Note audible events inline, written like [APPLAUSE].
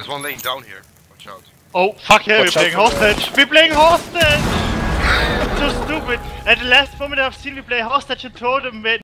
There's one laying down here. Watch out. Oh, fuck yeah, Watch we're playing hostage! We're playing hostage! [LAUGHS] so stupid! At the last moment I've seen we play hostage and told him, man,